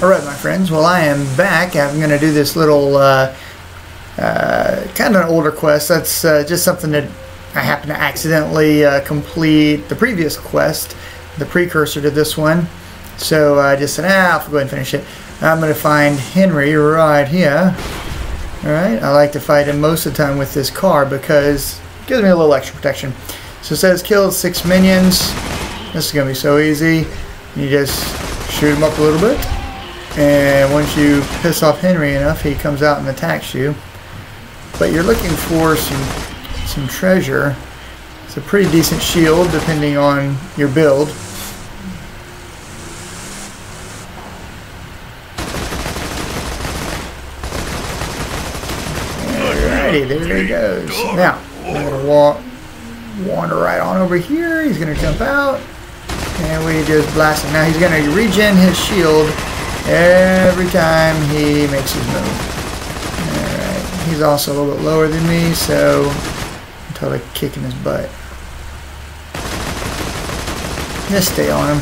Alright, my friends, well, I am back. I'm going to do this little, uh, uh, kind of an older quest. That's uh, just something that I happened to accidentally uh, complete the previous quest, the precursor to this one. So I just said, ah, I'll go ahead and finish it. I'm going to find Henry right here. Alright, I like to fight him most of the time with this car because it gives me a little extra protection. So it says kill six minions. This is going to be so easy. You just shoot him up a little bit. And once you piss off Henry enough, he comes out and attacks you. But you're looking for some some treasure. It's a pretty decent shield depending on your build. Alrighty, there he goes. Now, I'm gonna walk wander right on over here. He's gonna jump out. We just blast him. Now he's gonna regen his shield every time he makes his move. Alright, he's also a little bit lower than me, so I'm totally kicking his butt. Just stay on him.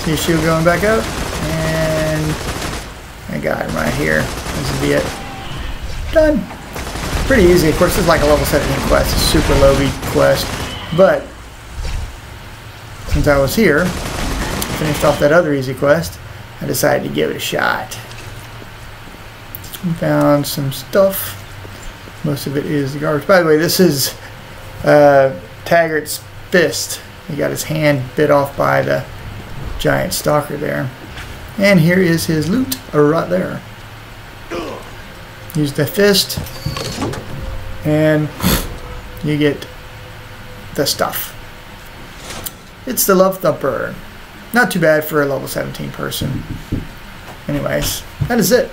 See his shield going back up? And I got him right here. This will be it. Done. Pretty easy. Of course, this is like a level 17 quest. A super low quest. But, since I was here, finished off that other easy quest, I decided to give it a shot. Found some stuff. Most of it is garbage. By the way, this is uh, Taggart's fist. He got his hand bit off by the giant stalker there. And here is his loot, right there. Use the fist, and you get the stuff. It's the Love Thumper. Not too bad for a level 17 person. Anyways, that is it.